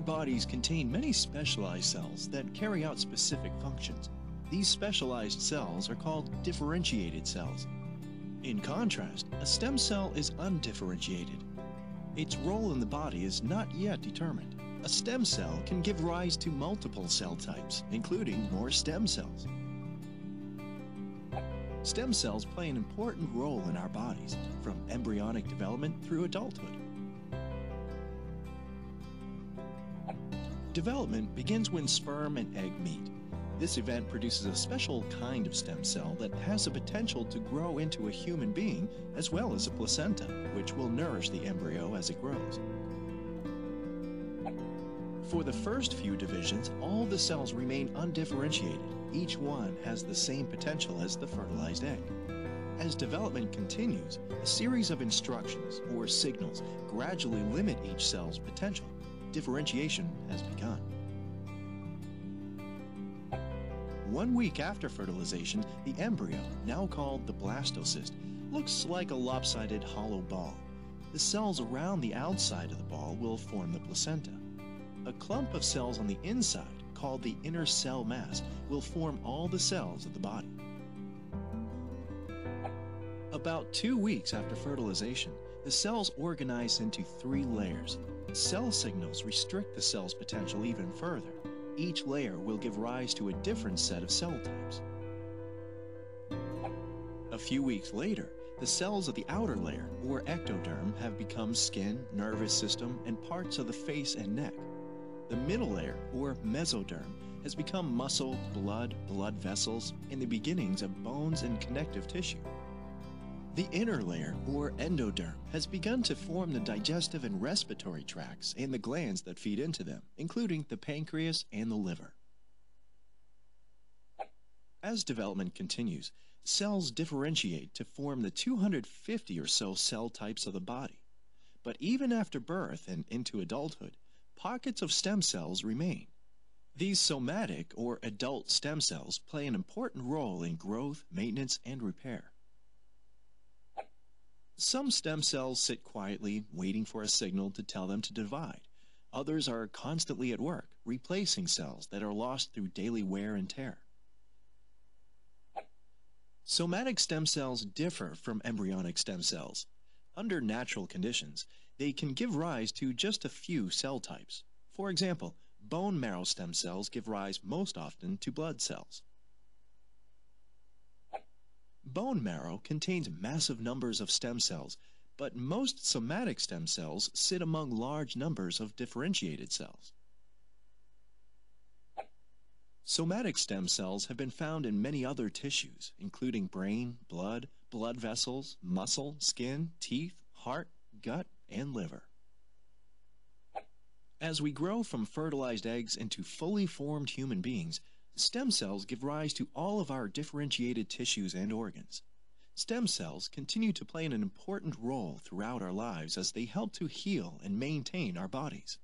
bodies contain many specialized cells that carry out specific functions. These specialized cells are called differentiated cells. In contrast, a stem cell is undifferentiated. Its role in the body is not yet determined. A stem cell can give rise to multiple cell types, including more stem cells. Stem cells play an important role in our bodies, from embryonic development through adulthood. Development begins when sperm and egg meet. This event produces a special kind of stem cell that has the potential to grow into a human being as well as a placenta, which will nourish the embryo as it grows. For the first few divisions, all the cells remain undifferentiated. Each one has the same potential as the fertilized egg. As development continues, a series of instructions or signals gradually limit each cell's potential differentiation has begun. One week after fertilization, the embryo, now called the blastocyst, looks like a lopsided hollow ball. The cells around the outside of the ball will form the placenta. A clump of cells on the inside, called the inner cell mass, will form all the cells of the body. About two weeks after fertilization, the cells organize into three layers Cell signals restrict the cell's potential even further. Each layer will give rise to a different set of cell types. A few weeks later, the cells of the outer layer, or ectoderm, have become skin, nervous system, and parts of the face and neck. The middle layer, or mesoderm, has become muscle, blood, blood vessels, and the beginnings of bones and connective tissue. The inner layer, or endoderm, has begun to form the digestive and respiratory tracts and the glands that feed into them, including the pancreas and the liver. As development continues, cells differentiate to form the 250 or so cell types of the body. But even after birth and into adulthood, pockets of stem cells remain. These somatic or adult stem cells play an important role in growth, maintenance, and repair. Some stem cells sit quietly, waiting for a signal to tell them to divide. Others are constantly at work, replacing cells that are lost through daily wear and tear. Somatic stem cells differ from embryonic stem cells. Under natural conditions, they can give rise to just a few cell types. For example, bone marrow stem cells give rise most often to blood cells. Bone marrow contains massive numbers of stem cells, but most somatic stem cells sit among large numbers of differentiated cells. Somatic stem cells have been found in many other tissues, including brain, blood, blood vessels, muscle, skin, teeth, heart, gut, and liver. As we grow from fertilized eggs into fully formed human beings, Stem cells give rise to all of our differentiated tissues and organs. Stem cells continue to play an important role throughout our lives as they help to heal and maintain our bodies.